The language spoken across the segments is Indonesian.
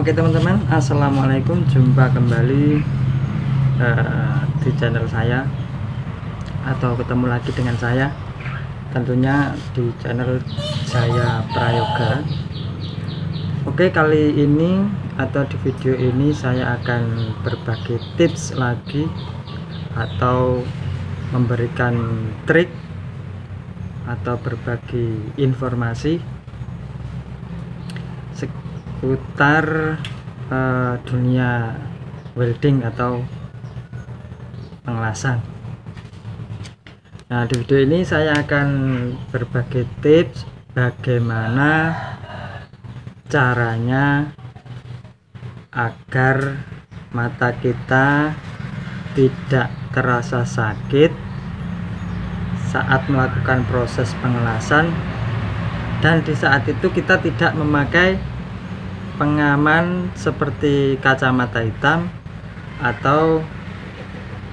Oke teman-teman, assalamualaikum. Jumpa kembali uh, di channel saya, atau ketemu lagi dengan saya, tentunya di channel saya Prayoga. Oke, kali ini atau di video ini saya akan berbagi tips lagi atau memberikan trik atau berbagi informasi seputar uh, dunia welding atau pengelasan. Nah di video ini saya akan berbagi tips bagaimana caranya agar mata kita tidak terasa sakit saat melakukan proses pengelasan. Dan di saat itu kita tidak memakai pengaman seperti kacamata hitam atau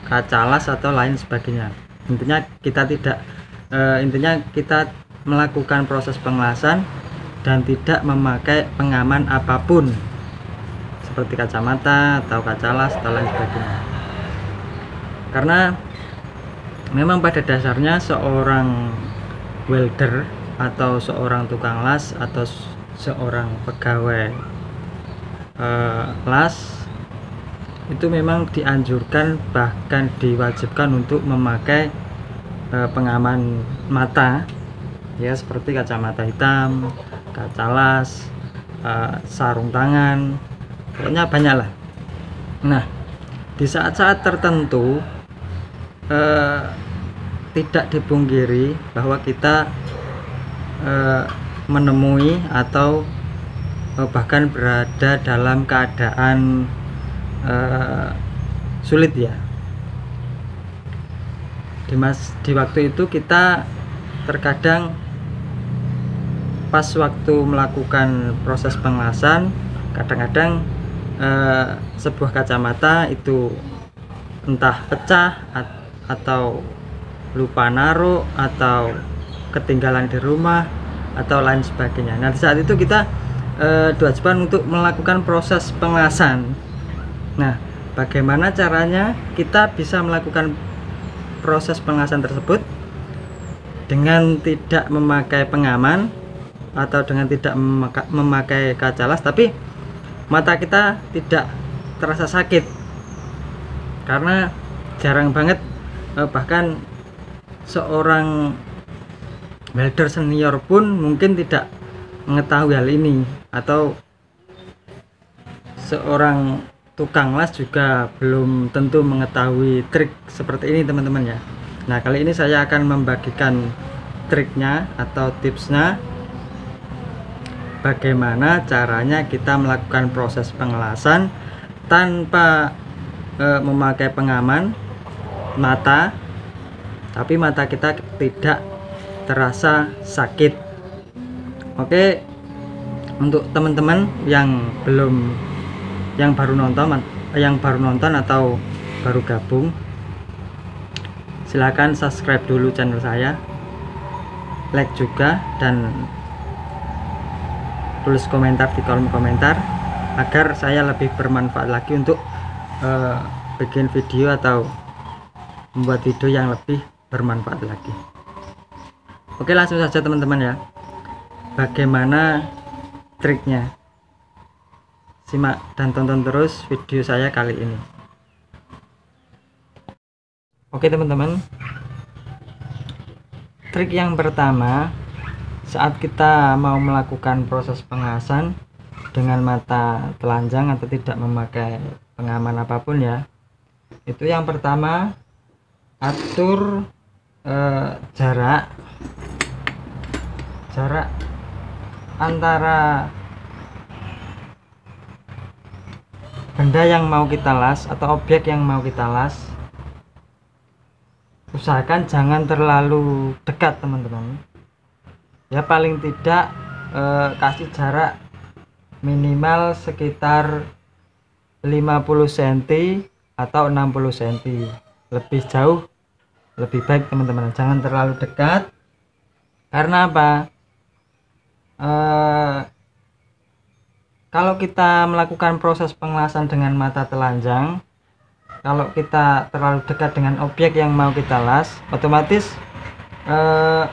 kaca las atau lain sebagainya. Intinya kita tidak e, intinya kita melakukan proses pengelasan dan tidak memakai pengaman apa pun seperti kacamata atau kaca las atau lain sebagainya. Karena memang pada dasarnya seorang welder atau seorang tukang las atau seorang pegawai uh, las itu memang dianjurkan bahkan diwajibkan untuk memakai uh, pengaman mata ya seperti kacamata hitam, kaca las, uh, sarung tangan, pokoknya banyak lah. Nah, di saat-saat tertentu tidak dipungkiri bahwa kita menemui atau bahkan berada dalam keadaan uh, sulit ya. Di mas di waktu itu kita terkadang pas waktu melakukan proses pengelasan kadang-kadang uh, sebuah kacamata itu entah pecah atau lupa naruh atau ketinggalan di rumah atau lain sebagainya. Nah di saat itu kita diwajibkan untuk melakukan proses pengelasan. Nah bagaimana caranya kita bisa melakukan proses pengelasan tersebut? Dengan tidak memakai pengaman atau dengan tidak memakai kaca las tapi mata kita tidak terasa sakit. Karena jarang banget eh, bahkan seorang welder senior pun mungkin tidak mengetahui hal ini. Atau seorang tukang las juga belum tentu mengetahui trik seperti ini teman-teman ya. Nah kali ini saya akan membagikan triknya atau tipsnya. Bagaimana caranya kita melakukan proses pengelasan tanpa e, memakai pengaman mata tapi mata kita tidak terasa sakit Oke untuk teman-teman yang belum yang baru nonton yang baru nonton atau baru gabung silahkan subscribe dulu channel saya like juga dan tulis komentar di kolom komentar agar saya lebih bermanfaat lagi untuk uh, bikin video atau membuat video yang lebih bermanfaat lagi. Oke langsung saja teman-teman ya bagaimana triknya? Simak dan tonton terus video saya kali ini. Oke teman-teman. Trik yang pertama saat kita mau melakukan proses pengasan dengan mata telanjang atau tidak memakai pengaman apa pun ya itu yang pertama atur eh, jarak. Jarak antara benda yang mau kita las atau objek yang mau kita las. Usahakan jangan terlalu dekat teman-teman. Ya paling tidak eh, kasih jarak minimal sekitar 50 cm atau 60 cm lebih jauh lebih baik teman-teman. Jangan terlalu dekat. Karena apa kalau kita melakukan proses pengelasan dengan mata telanjang kalau kita terlalu dekat dengan objek yang mau kita las otomatis eh,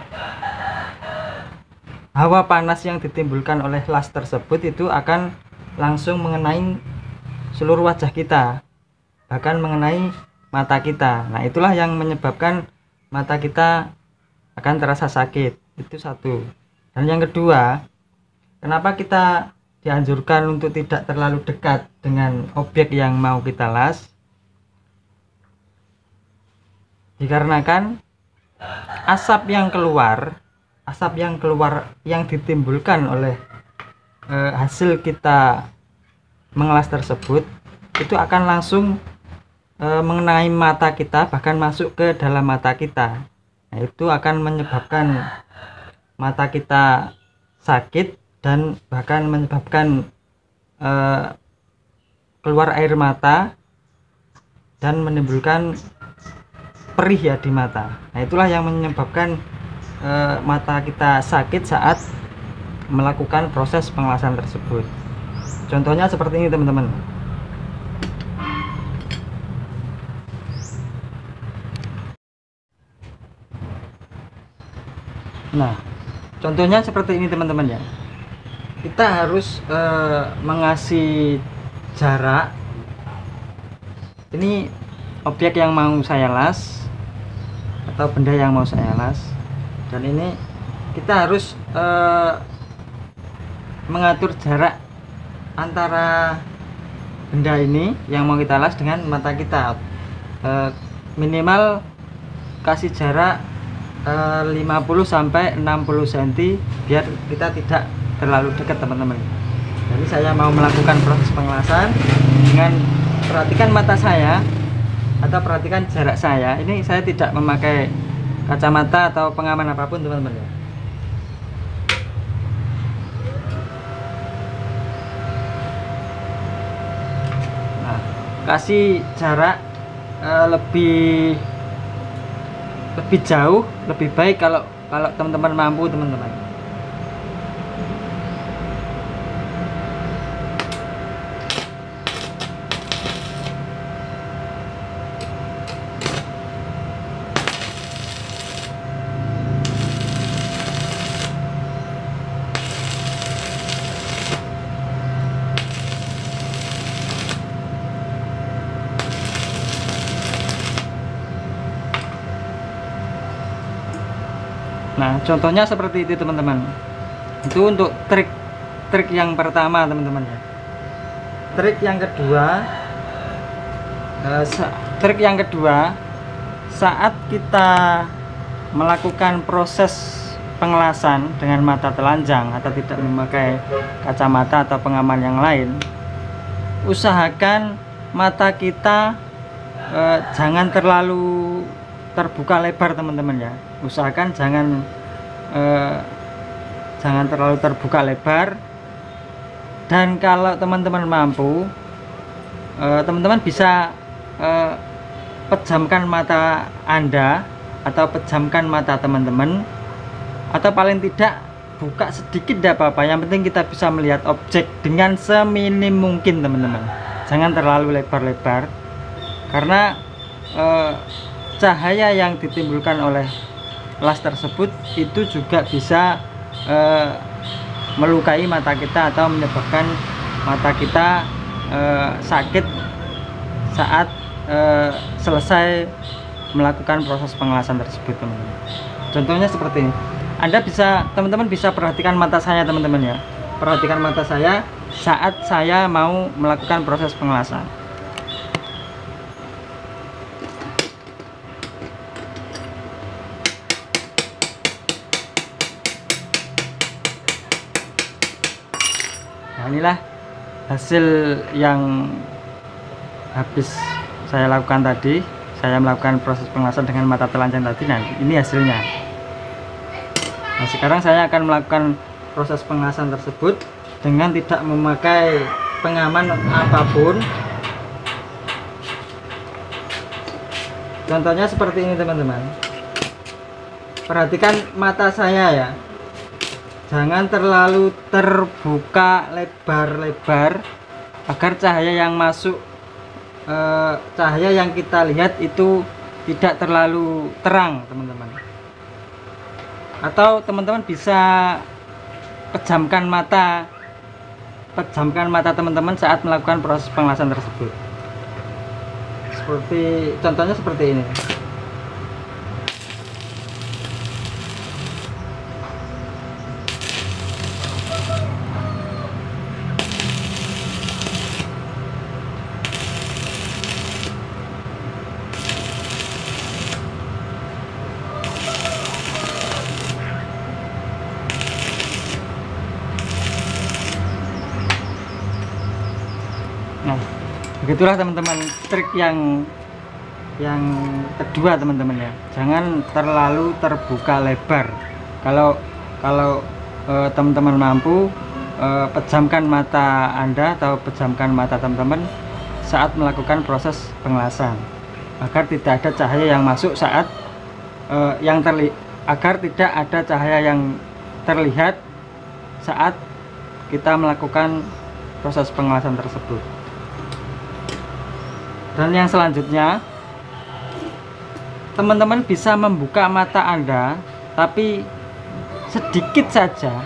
hawa panas yang ditimbulkan oleh las tersebut itu akan langsung mengenai seluruh wajah kita bahkan mengenai mata kita. Nah itulah yang menyebabkan mata kita akan terasa sakit. Itu satu dan yang kedua kenapa kita dianjurkan untuk tidak terlalu dekat dengan objek yang mau kita las? Dikarenakan asap yang keluar asap yang keluar yang ditimbulkan oleh e, hasil kita mengelas tersebut itu akan langsung e, mengenai mata kita bahkan masuk ke dalam mata kita. Nah, itu akan menyebabkan mata kita sakit dan bahkan menyebabkan e, keluar air mata dan menimbulkan perih ya di mata. Nah itulah yang menyebabkan e, mata kita sakit saat melakukan proses pengelasan tersebut. Contohnya seperti ini teman-teman. Nah contohnya seperti ini teman-teman ya. Kita harus e, mengasih jarak. Ini objek yang mau saya las atau benda yang mau saya las. Dan ini kita harus uh, mengatur jarak antara benda ini yang mau kita las dengan mata kita. Uh, minimal kasih jarak uh, 50 sampai 60 cm biar kita tidak terlalu dekat teman-teman. Jadi saya mau melakukan proses pengelasan dengan perhatikan mata saya atau perhatikan jarak saya. Ini saya tidak memakai kacamata atau pengaman apa pun teman-teman. Ya nah, kasih jarak uh, lebih lebih jauh lebih baik kalau kalau teman-teman mampu teman-teman nah contohnya seperti itu teman-teman. Itu untuk trik trik yang pertama teman-teman ya. Trik yang kedua uh, trik yang kedua saat kita melakukan proses pengelasan dengan mata telanjang atau tidak memakai kacamata atau pengaman yang lain usahakan mata kita eh, jangan terlalu terbuka lebar teman-teman ya. Usahakan jangan eh, jangan terlalu terbuka lebar. Dan kalau teman-teman mampu eh, teman-teman eh, bisa eh, pejamkan mata anda atau pejamkan mata teman-teman. Atau paling tidak buka sedikit tidak apa-apa. Yang penting kita bisa melihat objek dengan seminim mungkin teman-teman. Jangan terlalu lebar-lebar. Karena eh, cahaya yang ditimbulkan oleh las tersebut itu juga bisa e, melukai mata kita atau menyebabkan mata kita e, sakit saat e, selesai melakukan proses pengelasan tersebut teman-teman. Contohnya seperti ini. Anda bisa teman-teman bisa perhatikan mata saya teman-teman ya. Perhatikan mata saya saat saya mau melakukan proses pengelasan inilah hasil yang habis saya lakukan tadi. Saya melakukan proses pengelasan dengan mata telanjang tadi. Nah ini hasilnya. Nah sekarang saya akan melakukan proses pengelasan tersebut dengan tidak memakai pengaman apa pun. Contohnya seperti ini teman-teman. Perhatikan mata saya ya jangan terlalu terbuka lebar-lebar agar cahaya yang masuk eh, cahaya yang kita lihat itu tidak terlalu terang teman-teman. Atau teman-teman bisa pejamkan mata pejamkan mata teman-teman saat melakukan proses pengelasan tersebut. Seperti contohnya seperti ini begitulah teman-teman trik yang yang kedua teman-teman ya. Jangan terlalu terbuka lebar. Kalau kalau eh, teman-teman mampu eh, pejamkan mata Anda atau pejamkan mata teman-teman saat melakukan proses pengelasan agar tidak ada cahaya yang masuk saat eh, yang terli agar tidak ada cahaya yang terlihat saat kita melakukan proses pengelasan tersebut dan yang selanjutnya teman-teman bisa membuka mata anda tapi sedikit saja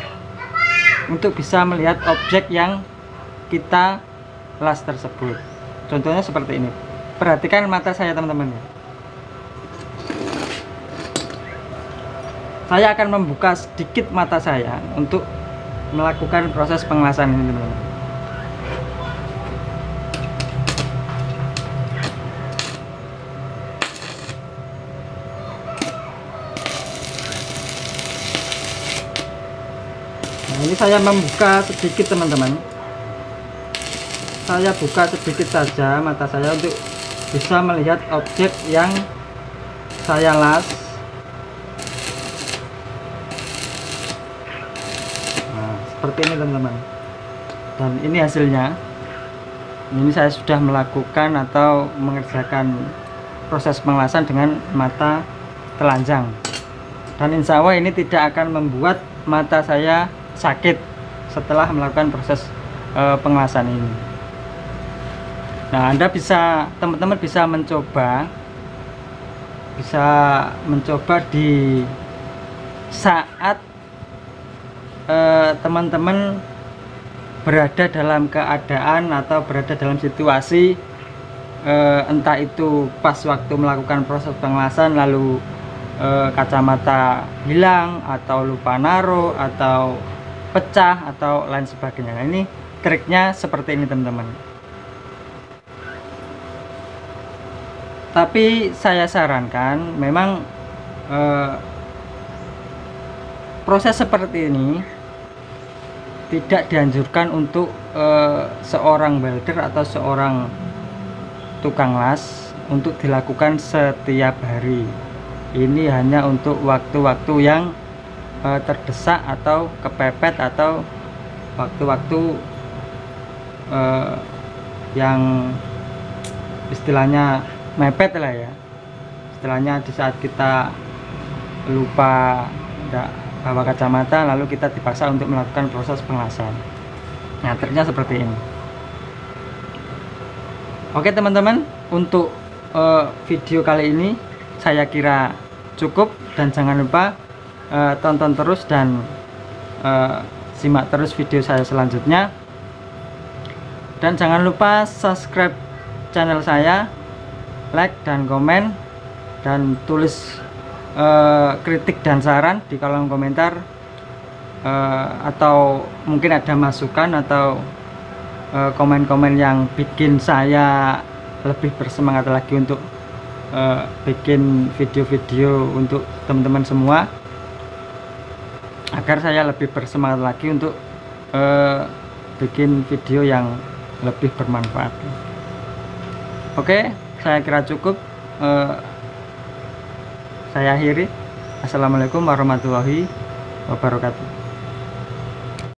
untuk bisa melihat objek yang kita las tersebut. Contohnya seperti ini. Perhatikan mata saya teman-teman. Ya saya akan membuka sedikit mata saya untuk melakukan proses pengelasan ini teman-teman ini saya membuka sedikit teman-teman. Saya buka sedikit saja mata saya untuk bisa melihat objek yang saya las. Nah, seperti ini teman-teman. Dan ini hasilnya. Ini saya sudah melakukan atau mengerjakan proses pengelasan dengan mata telanjang. Dan insya Allah ini tidak akan membuat mata saya sakit setelah melakukan proses e, pengelasan ini. Nah anda bisa teman-teman bisa mencoba bisa mencoba di saat teman-teman berada dalam keadaan atau berada dalam situasi e, entah itu pas waktu melakukan proses pengelasan lalu kacamata hilang atau lupa naruh atau pecah atau lain sebagainya. Nah, ini triknya seperti ini teman-teman. Tapi saya sarankan memang eh, proses seperti ini tidak dianjurkan untuk eh, seorang welder atau seorang tukang las untuk dilakukan setiap hari. Ini hanya untuk waktu-waktu yang uh, terdesak atau kepepet atau waktu-waktu uh, yang istilahnya mepet lah ya. Istilahnya di saat kita lupa tidak bawa kacamata lalu kita dipaksa untuk melakukan proses pengelasan. Nah ternyata seperti ini. Oke teman-teman untuk uh, video kali ini saya kira cukup dan jangan lupa uh, tonton terus dan uh, simak terus video saya selanjutnya. Dan jangan lupa subscribe channel saya like dan komen dan tulis uh, kritik dan saran di kolom komentar uh, atau mungkin ada masukan atau komen-komen uh, yang bikin saya lebih bersemangat lagi untuk uh, bikin video-video untuk teman-teman semua agar saya lebih bersemangat lagi untuk uh, bikin video yang lebih bermanfaat. Oke saya kira cukup. Uh, saya akhiri. Assalamualaikum warahmatullahi wabarakatuh